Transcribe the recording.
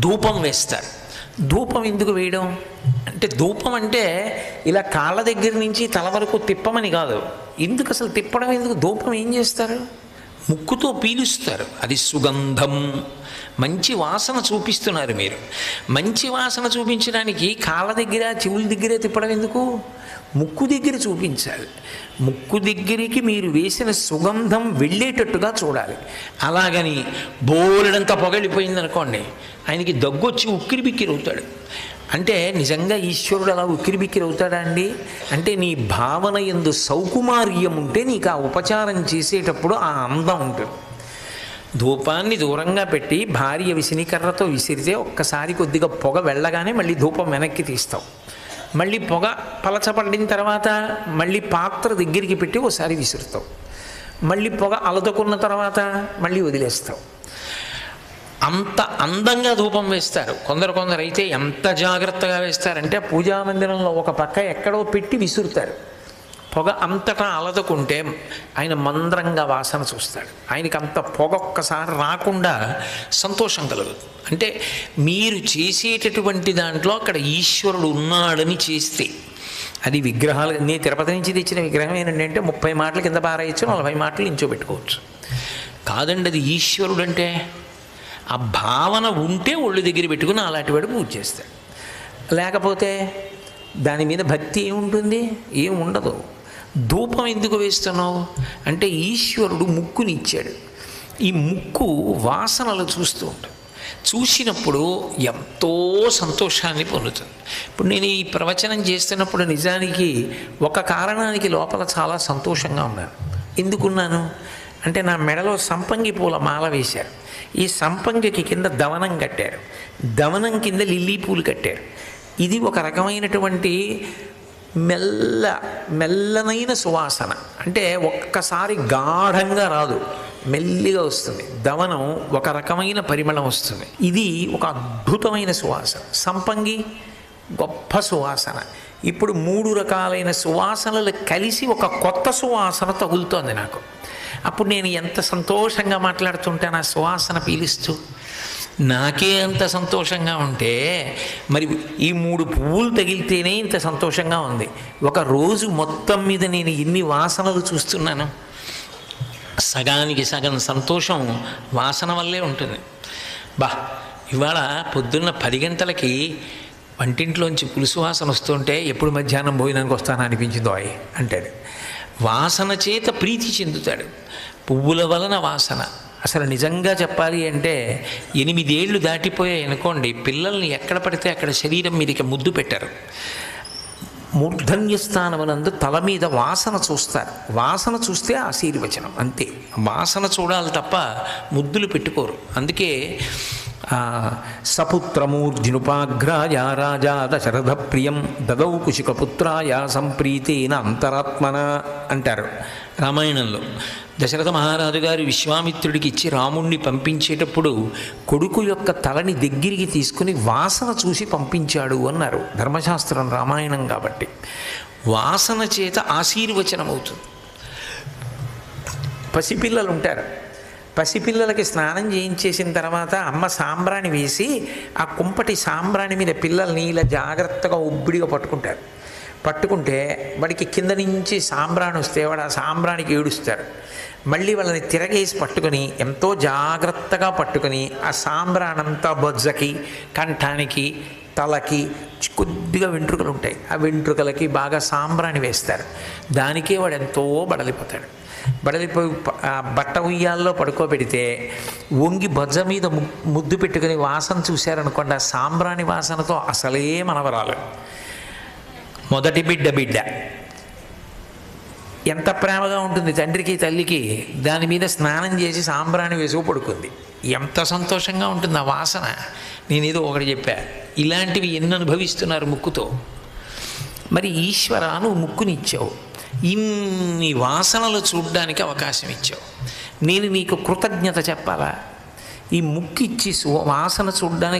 ధూపం వేస్తారు. ధూపం ఎందుకు వేయడం? అంటే ధూపం అంటే ఇలా కాళ్ళ దగ్గర నుంచి తల వరకు తిప్పమని కాదు. ఎందుకు అసలు తిప్పడం? ఎందుకు? ధూపం ఏం చేస్తారు? ముక్కుతో పీలుస్తారు. అది సుగంధం. మంచి వాసన చూపిస్తున్నారు మీరు. మంచి వాసన చూపించడానికి కాళ్ళ దగ్గర చెవుల దగ్గరే తిప్పడం ఎందుకు? ముక్కు దగ్గర చూపించాలి. ముక్కు దగ్గరికి మీరు వేసిన సుగంధం వెళ్ళేటట్టుగా చూడాలి. అలాగని బోలెడంతా పొగలిపోయింది అనుకోండి ఆయనకి దగ్గొచ్చి ఉక్కిరి బిక్కిరి అవుతాడు అంటే నిజంగా ఈశ్వరుడు అలా ఉక్కిరి బిక్కిరి అవుతాడా అండి అంటే నీ భావన ఎందు సౌకుమార్యం ఉంటే నీకు ఆ ఉపచారం చేసేటప్పుడు ఆ అందం ఉంటుంది. ధూపాన్ని దూరంగా పెట్టి భార్య విసినికర్రతో విసిరితే ఒక్కసారి కొద్దిగా పొగ వెళ్ళగానే మళ్ళీ ధూపం వెనక్కి తీస్తావు. మళ్ళీ పొగ పలచబడిన తర్వాత మళ్ళీ పాత్ర దగ్గరికి పెట్టి ఒకసారి విసురుతావు. మళ్ళీ పొగ అలదుకున్న తర్వాత మళ్ళీ వదిలేస్తావు. అంత అందంగా ధూపం వేస్తారు. కొందరు కొందరు అయితే ఎంత జాగ్రత్తగా వేస్తారంటే పూజా మందిరంలో ఒక పక్క ఎక్కడో పెట్టి విసురుతారు. పొగ అంతటా అలదుకుంటే ఆయన మంద్రంగా వాసన చూస్తాడు. ఆయనకి అంత పొగ ఒక్కసారి రాకుండా సంతోషం కలుగుతుంది. అంటే మీరు చేసేటటువంటి దాంట్లో అక్కడ ఈశ్వరుడు ఉన్నాడని చేస్తే అది విగ్రహాలు నేను తిరుపతి నుంచి తెచ్చిన విగ్రహం ఏంటంటే ముప్పై మాటలు కింద పారేయచ్చు నలభై మాటలు ఇంచో పెట్టుకోవచ్చు. కాదండి అది ఈశ్వరుడు అంటే ఆ భావన ఉంటే ఒళ్ళు దగ్గర పెట్టుకుని అలాంటి వాడు పూజ చేస్తాడు. లేకపోతే దాని మీద భక్తి ఏముంటుంది? ఏం ఉండదు ధూపం ఎందుకు వేస్తున్నావు? అంటే ఈశ్వరుడు ముక్కుని ఇచ్చాడు ఈ ముక్కు వాసనలు చూస్తూ ఉంటాడు చూసినప్పుడు ఎంతో సంతోషాన్ని పొందుతుంది. ఇప్పుడు నేను ఈ ప్రవచనం చేస్తున్నప్పుడు నిజానికి ఒక కారణానికి లోపల చాలా సంతోషంగా ఉన్నాను. ఎందుకున్నాను? అంటే నా మెడలో సంపంగి పూల మాల వేశారు. ఈ సంపంగికి కింద దవనం కట్టారు. దవనం కింద లిల్లీ పూలు కట్టారు. ఇది ఒక రకమైనటువంటి మెల్ల మెల్లనైన సువాసన. అంటే ఒక్కసారి గాఢంగా రాదు. మెల్లిగా వస్తుంది. దవనం ఒక రకమైన పరిమళం వస్తుంది. ఇది ఒక అద్భుతమైన సువాసన. సంపంగి గొప్ప సువాసన. ఇప్పుడు మూడు రకాలైన సువాసనలు కలిసి ఒక కొత్త సువాసన తగులుతోంది నాకు. అప్పుడు నేను ఎంత సంతోషంగా మాట్లాడుతుంటాను ఆ సువాసన పీలిస్తూ. నాకే అంత సంతోషంగా ఉంటే మరి ఈ మూడు పువ్వులు తగిలితేనే ఇంత సంతోషంగా ఉంది. ఒక రోజు మొత్తం మీద నేను ఎన్ని వాసనలు చూస్తున్నాను. సగానికి సగం సంతోషం వాసన వల్లే ఉంటుంది. బా ఇవాళ పొద్దున్న పది గంటలకి వంటింట్లోంచి పులుసు వాసన వస్తుంటే ఎప్పుడు మధ్యాహ్నం భోజనానికి వస్తాను అనిపించిందో అయి అంటాడు వాసన చేత ప్రీతి చెందుతాడు. పువ్వుల వలన వాసన. అసలు నిజంగా చెప్పాలి అంటే ఎనిమిదేళ్ళు దాటిపోయాయి అనుకోండి పిల్లల్ని ఎక్కడ పడితే అక్కడ శరీరం మీదకి ముద్దు పెట్టారు. మూర్ధన్యస్థానమునందు తల మీద వాసన చూస్తారు. వాసన చూస్తే ఆశీర్వచనం అంతే. వాసన చూడాలి తప్ప ముద్దులు పెట్టుకోరు. అందుకే సపుత్రమూర్ధినుపాఘ్రాయ రాజా దశరథ ప్రియం దదౌ కుశికపుత్రాయ సంప్రీతేన అంతరాత్మన అంటారు. రామాయణంలో. దశరథ మహారాజు గారు విశ్వామిత్రుడికి ఇచ్చి రాముణ్ణి పంపించేటప్పుడు కొడుకు యొక్క తలని దగ్గరికి తీసుకుని వాసన చూసి పంపించాడు అన్నారు. ధర్మశాస్త్రం రామాయణం కాబట్టి. వాసన చేత ఆశీర్వచనం అవుతుంది పసిపిల్లలు ఉంటారు. పసిపిల్లలకి స్నానం చేయించేసిన తర్వాత అమ్మ సాంబ్రాణి వేసి ఆ కుంపటి సాంబ్రాణి మీద పిల్లల్ని ఇలా జాగ్రత్తగా ఉబ్బిడిగా పట్టుకుంటారు. పట్టుకుంటే వాడికి కింద నుంచి సాంబ్రాణి వస్తే వాడు ఆ సాంబ్రానికి ఏడుస్తారు. మళ్ళీ వాళ్ళని తిరగేసి పట్టుకొని ఎంతో జాగ్రత్తగా పట్టుకొని ఆ సాంబ్రాణంతా బొజ్జకి కంఠానికి తలకి కొద్దిగా వెంట్రుకలు ఉంటాయి. ఆ వెంట్రుకలకి బాగా సాంబ్రాణి వేస్తారు. దానికే వాడు ఎంతో బడలిపోతాడు. బడలిపోయి ఆ బట్ట ఉయ్యాల్లో పడుకోబెడితే వంగి బొజ్జ మీద ముద్దు పెట్టుకుని వాసన చూశారనుకోండి ఆ సాంబ్రాణి వాసనతో అసలే మనవరాలు. మొదటి బిడ్డ బిడ్డ. ఎంత ప్రేమగా ఉంటుంది తండ్రికి తల్లికి. దాని మీద స్నానం చేసి సాంబ్రాణి వేసుకు పడుకుంది. ఎంత సంతోషంగా ఉంటుంది ఆ వాసన. నేనేదో ఒకటి చెప్పా. ఇలాంటివి ఎన్ని అనుభవిస్తున్నారు ముక్కుతో? మరి ఈశ్వర నువ్వు ముక్కునిచ్చావు. ఇన్ని వాసనలు చూడడానికి అవకాశం ఇచ్చావు. నేను నీకు కృతజ్ఞత చెప్పాలా? ఈ ముక్కిచ్చి వాసన చూడడానికి